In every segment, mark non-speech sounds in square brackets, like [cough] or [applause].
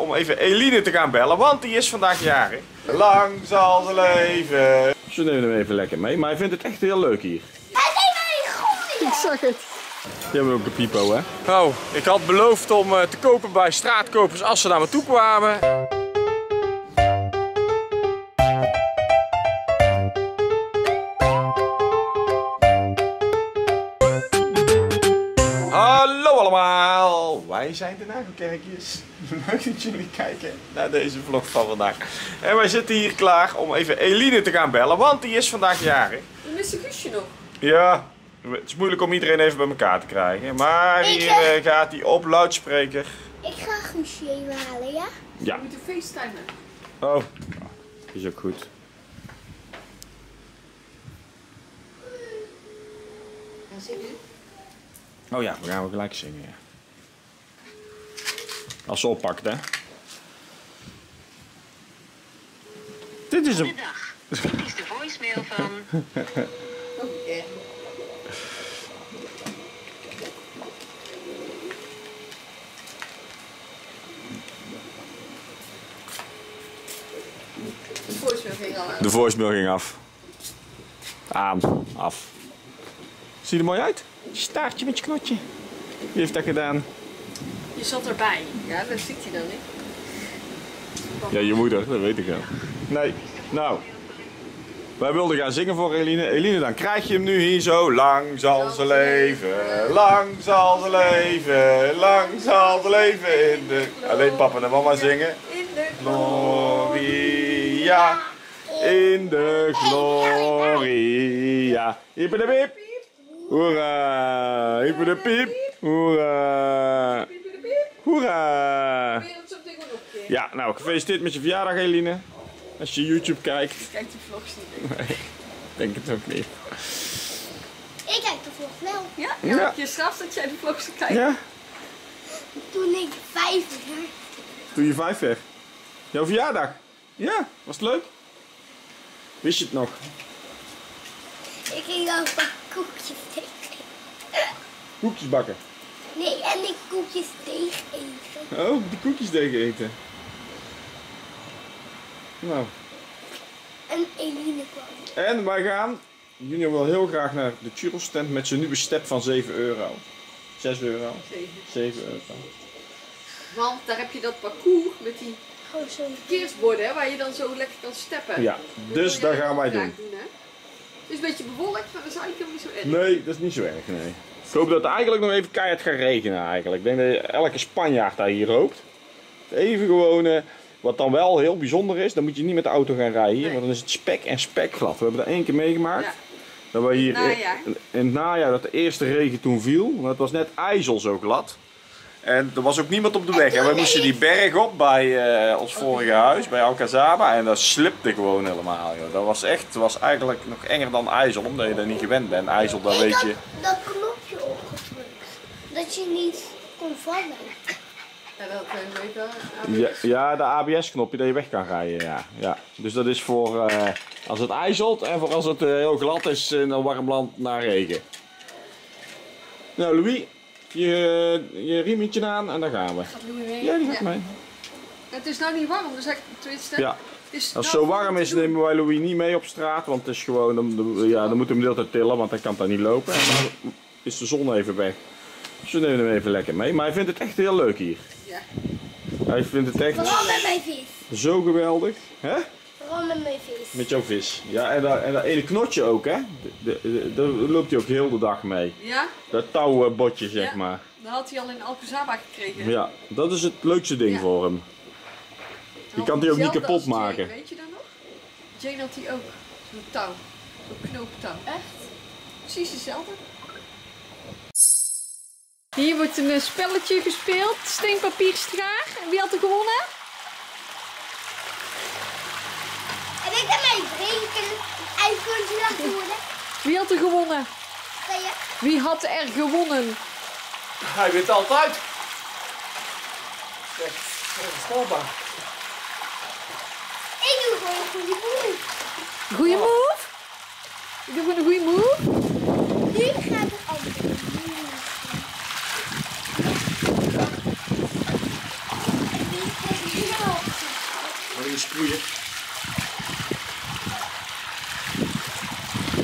Om even Eline te gaan bellen, want die is vandaag jarig. Lang zal ze leven. Ze nemen hem even lekker mee, maar hij vindt het echt heel leuk hier. Hij deed mij goed. Ik zag het. Die hebben ook de pipo, hè? Nou, ik had beloofd om eh, te kopen bij straatkopers als ze naar me toe kwamen. Allemaal! Wij zijn de Nagelkerkjes. Leuk dat jullie kijken naar deze vlog van vandaag. En wij zitten hier klaar om even Eline te gaan bellen, want die is vandaag jarig. Je mist een Guusje nog. Ja, het is moeilijk om iedereen even bij elkaar te krijgen. Maar hier eh, eh, gaat hij op luidspreker. Ik ga Guusje even halen, ja? Ja. Je moet een facetimen. Oh, is ook goed. Ja, zingen. Oh ja, we gaan we gelijk zingen. Ja. Als ze oppakt, hè. Dit is een... Goedendag. Dit is de voicemail van. Oh, ja. De voicemail ging al aan. De voicemail ging af. Aan, af. Zie je er mooi uit? Staartje met je knotje. Wie heeft dat gedaan? Je zat erbij. Ja, dat ziet hij dan niet. Ja, je moeder, dat weet ik wel. Nee, nou. Wij wilden gaan zingen voor Eline. Eline, dan krijg je hem nu hier zo. Lang zal ze leven, lang zal ze leven, lang zal ze leven in de... Alleen papa en mama zingen. In de Gloria, in de gloria. Piep, hoera. Hippe de piep, hoera. Hoera. Ja, nou, gefeliciteerd met je verjaardag, Eline. Als je YouTube kijkt. Kijk die vlogs niet. Nee, denk het ook niet. Ik kijk de vlog wel. Ja? Ja. Ja. Je straf dat jij de vlogs kijkt. Ja? Toen ik vijf was. Doe je vijf weg. Jouw verjaardag? Ja, was het leuk? Wist je het nog? Ik ging ook van koekjes tegen. Koekjes bakken. Nee, en ik koekjes tegen eten. Oh, die koekjes tegen eten. Nou, En Eline kwam. en wij gaan. Junior wil heel graag naar de churros stand met zijn nieuwe step van 7 euro. 6 euro. Zeven. 7 euro. Want daar heb je dat parcours met die zo. verkeersborden hè, waar je dan zo lekker kan steppen. Ja, dus dat jij gaan wij graag doen. hè? Het is een beetje bewolkt, maar dat is eigenlijk niet zo erg. Nee, dat is niet zo erg, nee. Ik hoop dat het eigenlijk nog even keihard gaat regenen eigenlijk. Ik denk dat elke Spanjaard daar hier hoopt. Even gewoon, eh, wat dan wel heel bijzonder is, dan moet je niet met de auto gaan rijden hier, Nee. want dan is het spek en spekglad. We hebben dat één keer meegemaakt. Ja. Dat we hier in het najaar dat de eerste regen toen viel, want het was net ijzel zo glad. En er was ook niemand op de weg. En wij moesten die berg op bij eh, ons vorige huis, bij Alcazaba. En dat slipte gewoon helemaal. Joh. Dat was echt, was eigenlijk nog enger dan ijzel, omdat je daar niet gewend bent. IJssel, dat weet je. dat knopje opgedrukt. Dat je niet kon vallen. Ja, dat eh, weet je wel. Ja, ja, de ABS-knopje dat je weg kan rijden, ja. ja. Dus dat is voor eh, als het ijzelt en voor als het heel glad is in een warm land na regen. Nou, Louis, je, je riemetje aan en dan gaan we. Gaat Louis mee? Ja, die gaat Ja. mee. Het is nou niet warm, dus ik tenminste. Ja. Is Als het nou zo warm is, nemen wij Louis niet mee op straat, want het is gewoon, dan, dan- ja, dan moeten we hem de hele tijd tillen, want dan kan hij niet lopen. En dan is de zon even weg. Dus we nemen hem even lekker mee. Maar hij vindt het echt heel leuk hier. Ja. Hij vindt het echt Vooral met mijn vis. zo geweldig. Hè? Vooral met mijn vis. Met jouw vis. Ja, en dat, en dat ene knotje ook, hè? De- de- de- Daar loopt hij ook heel de dag mee. Ja, Dat touwbotje, zeg Ja. maar. dat had hij al in Alcazaba gekregen. Ja, dat is het leukste ding Ja. voor hem. Had kan die ook niet kapot als Jane, maken. Weet je dat nog? Jane had die ook. Zo'n touw. Zo'n knooptouw. Echt? Precies hetzelfde. Hier wordt een eh, spelletje gespeeld. Steen, papier, wie had er gewonnen? En ik heb mijn drinken. Ijskontje laten worden. Wie had er gewonnen? Je? Wie had er gewonnen? Hij wint altijd. Ik doe gewoon een goede boel. Goeie move? Ik doe gewoon een goede move. Nu gaat het anders. Nu. Even sproeien.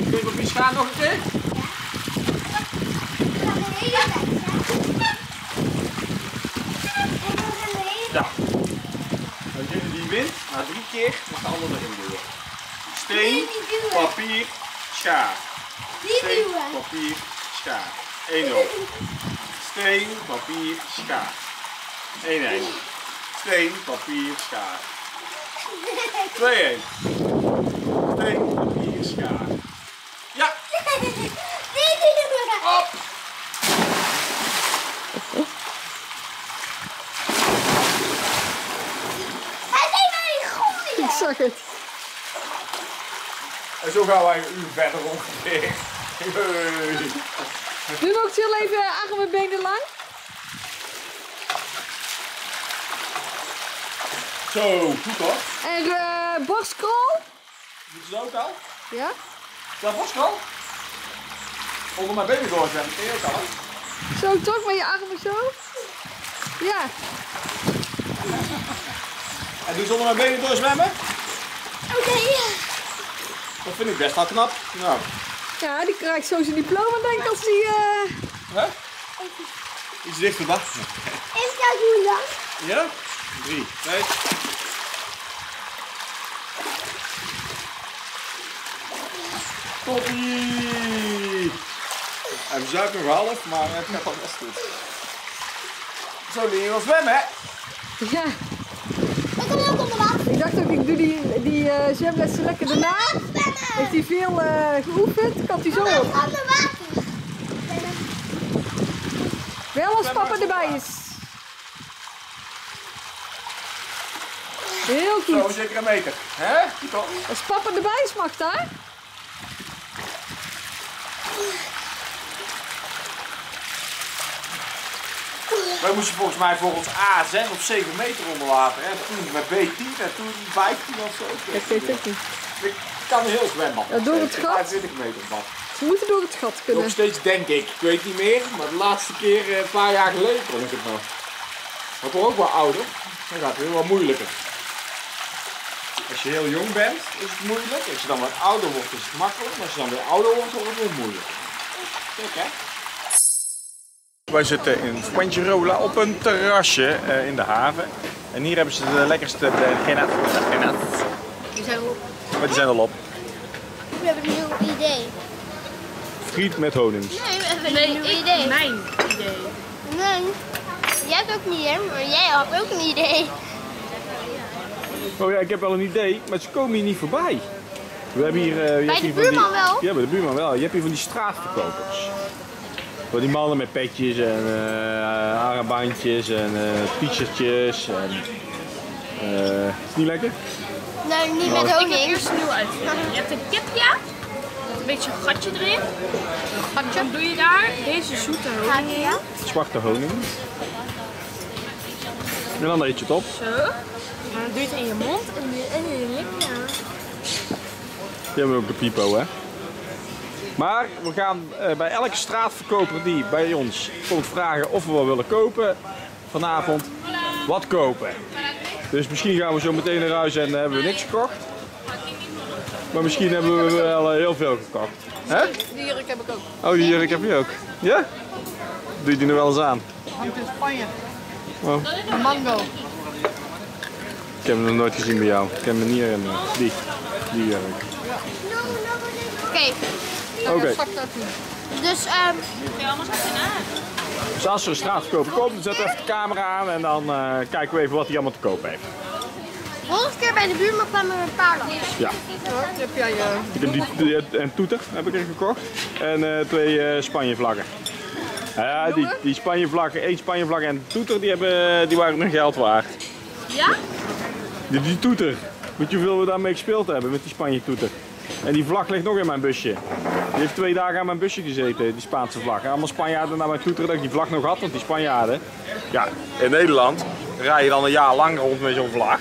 Kun je papier schaar nog een keer? Ik ga de hele tijd. Ik ga de hele Ja. Dan degene die wint, na drie keer, moet de ander erin duwen. Steen, papier, schaar. Steen, duwen. papier, schaar. 1-0. Steen, papier, schaar. 1-1. Steen, papier, schaar. [laughs] 2-1. Steen, papier, schaar. Ja, Niet duwen. op! Hij deed mij gooien. Ik zag het. En zo gaan wij een uur verder ongeveer. We ook heel even armen en benen lang? Zo, goed hoor. En eh borstkrol? Doet ze dat ook al? Ja. Was wel. Onder mijn benen doorzwemmen, ken je ook al. Zo toch met je armen zo? Ja. En doe ze onder mijn benen doorzwemmen? Oké. Dat vind ik best wel knap. Nou, Ja, die krijgt zo zijn diploma denk ik als die... eh, hè? Iets dichter dan. Even kijken hoe lang. Ja? Drie, twee. Toppie! Hij verzuipt nog half, maar het gaat al best goed. Zo leer je wel zwemmen, hè? Ja. Ik kom ook onder water. Ik dacht ook, ik doe die, die zwemlessen lekker daarna. Heeft hij veel eh, geoefend, kan hij zo op. Wel als papa erbij is. Heel Zo, goed. zeker een meter. Hè? Als papa erbij is mag dat. Wij moesten volgens mij voor ons A6 op 7 meter onder water. En toen met B10 en toen 15 of zo. Ik weet het niet. Ik kan heel zwembad. Ja, door het Ik gat? 25 meter bad. Ze moeten door het gat Nog kunnen. steeds denk ik. Ik weet niet meer, maar de laatste keer eh, een paar jaar geleden kon ik het nog. Maar toch ook wel ouder. Dan gaat het heel wat moeilijker. Als je heel jong bent, is het moeilijk. Als je dan wat ouder wordt, is het makkelijk. Maar als je dan weer ouder wordt, wordt het weer moeilijk. Kijk hè. Wij zitten in Fuengirola op een terrasje eh, in de haven. En hier hebben ze de lekkerste de. Die zijn op. Maar die zijn al op. We hebben een nieuw idee. Friet met honing. Nee, we hebben een nieuw idee. Mijn idee. Nee. Jij hebt ook een idee, maar jij had ook een idee. Oh ja, ik heb wel een idee, maar ze komen hier niet voorbij. We hebben hier, eh, je hebt de hier van die- buurman wel? Ja, bij de buurman wel. Je hebt hier van die straatverkopers. Van die mannen met petjes en eh armbandjes en eh t-shirtjes. En, eh, is het niet lekker? Nee, niet Oh. met Ik heb honing. eerst een nieuwe uitvinding. Je hebt een kipje. Een beetje een gatje erin. Een gatje. Dan doe je daar deze zoete honing in. Zwarte honing. En dan eet je het op. Zo. Maar dan doe je het in je mond en dan en in je lippen. Hebben we ook een pipo, hè? Maar we gaan eh, bij elke straatverkoper die bij ons komt vragen of we wat willen kopen vanavond, wat kopen. Dus misschien gaan we zo meteen naar huis en hebben we niks gekocht. Maar misschien hebben we wel eh, heel veel gekocht. Hè? Die jurk heb ik ook. Oh, die jurk heb je ook. Ja? Doe je die nu wel eens aan? Hangt in Spanje. Oh, Een mango. ik heb hem nog nooit gezien bij jou. Ik kan me niet herinneren. Die. Die jurk. Oké, Oké. Naartoe. dus ehm Dus als er een straatverkoper komt, dan we even de camera aan en dan eh, kijken we even wat hij allemaal te koop heeft. vorige keer bij de buurman kwamen we een paar langs. Ja. Heb jij eh, Ik heb die, die- een toeter heb ik er gekocht. En eh, twee eh Spanje-vlaggen. Ja, die, die Spanje-vlaggen, één Spanje-vlag en de toeter, die, hebben, die waren nog geld waard. Ja? Die, die toeter, weet je hoeveel we daarmee gespeeld hebben met die Spanje-toeter? En die vlag ligt nog in mijn busje. Die heeft twee dagen aan mijn busje gezeten, die Spaanse vlag. En allemaal Spanjaarden naar mijn toeter dat ik die vlag nog had, want die Spanjaarden... Ja, in Nederland rij je dan een jaar lang rond met zo'n vlag.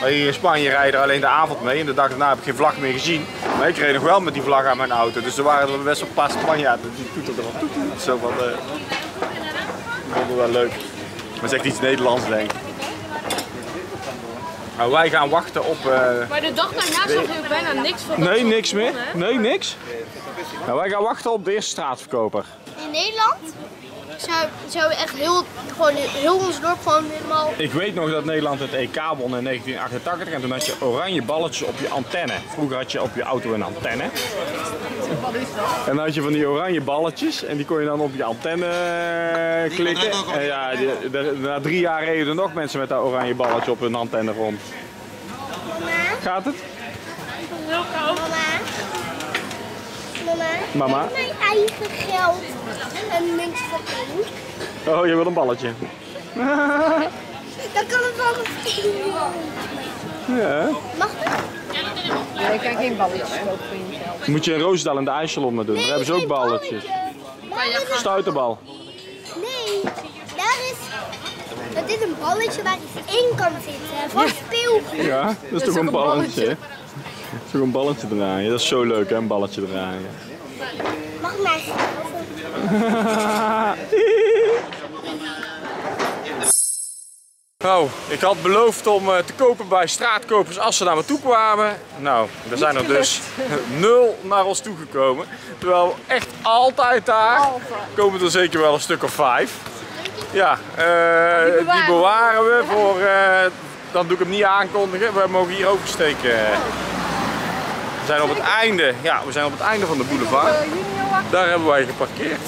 Maar hier in Spanje rij je er alleen de avond mee en de dag daarna heb ik geen vlag meer gezien. Maar ik reed nog wel met die vlag aan mijn auto, dus er waren er best wel een paar Spanjaarden die toeterden van toet, toet. Zo van, eh, ik vond het wel leuk. Maar zegt iets Nederlands denk ik. Nou, wij gaan wachten op... eh, Maar de dag daarna zag je bijna niks van Nee, niks meer. Nee, niks. Nou, wij gaan wachten op de eerste straatverkoper. In Nederland zou, zou echt heel, gewoon heel ons dorp gewoon helemaal... Ik weet nog dat Nederland het EK won in 1988 en toen had je oranje balletjes op je antenne. Vroeger had je op je auto een antenne. En dan had je van die oranje balletjes en die kon je dan op je antenne eh, klikken. En ja, die- de- na drie jaar reden er nog mensen met dat oranje balletje op hun antenne rond. Gaat het? Heel koud. mama, mama, ik mijn eigen geld een munt van één. Oh, je wil een balletje. Dan kan het wel één Ja. Mag dat? Nee, ik kan geen balletjes kopen voor jezelf. Moet je in Roosendaal in de IJsselon maar doen. Daar hebben ze ook balletjes. balletje. Een- Stuiterbal. Nee, daar is... Dat is een balletje waar iets in kan zitten. Van speelgoed. Ja, dat is toch een balletje. hè? Dat is toch een balletje draaien. Dat is zo leuk hè, een balletje draaien. Mag ik mij Nou, ik had beloofd om eh, te kopen bij straatkopers als ze naar me toe kwamen. Nou, er zijn er dus [laughs] nul naar ons toegekomen. Terwijl echt altijd daar komen er zeker wel een stuk of vijf. Ja, eh, die, bewaren bewaren we voor, eh, dan doe ik hem niet aankondigen. We mogen hier oversteken. We zijn op het einde, ja, we zijn op het einde van de boulevard. Uh. Daar hebben wij geparkeerd.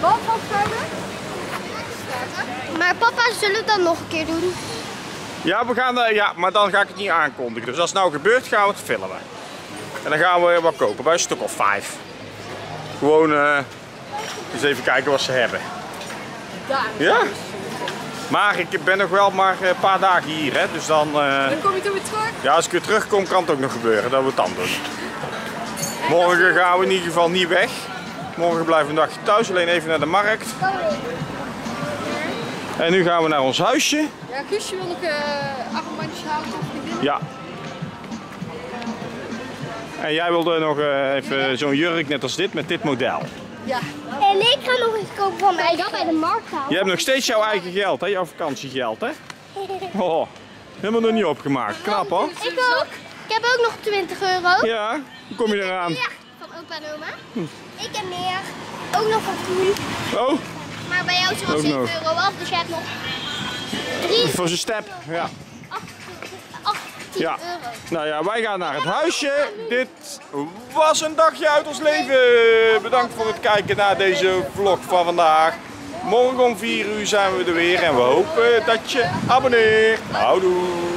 Wat? Maar papa, zullen we het dan nog een keer doen? Ja, we gaan, eh, ja, maar dan ga ik het niet aankondigen. Dus als het nou gebeurt, gaan we het filmen. En dan gaan we wat kopen, bij een stuk of vijf. Gewoon eh, eens even kijken wat ze hebben. Daar. Ja? Maar ik ben nog wel maar een paar dagen hier, hè. Dus dan, eh, Dan kom je toen weer terug. ja, als ik weer terugkom, kan het ook nog gebeuren dat we het dan doen. Morgen gaan we in ieder geval niet weg. Morgen blijven we een dagje thuis, alleen even naar de markt. En nu gaan we naar ons huisje. Ja, Guusje wil ik uh, armbandjes halen voor vriendinnen. Ja. En jij wilde nog eh, even zo'n jurk net als dit met dit model. Ja. En ik ga nog eens kopen van mij dat bij de markt halen. Je hebt nog steeds jouw eigen geld, hè? Jouw vakantiegeld, hè? [laughs] Oh, helemaal nog niet opgemaakt. Knap, hoor. Ik ook. Ik heb ook nog 20 euro. Ja, hoe kom je eraan? Meer van opa en oma. Ik heb meer. Ook nog van toen. Oh, Maar bij jou is er al Ook 7 nog. euro af. Dus je hebt nog 3, voor zijn step. Ja. 18 Ja. euro. Nou ja, wij gaan naar het huisje. Dit was een dagje uit ons leven. Bedankt voor het kijken naar deze vlog van vandaag. Morgen om 4 uur zijn we er weer en we hopen dat je abonneert. Houdoe.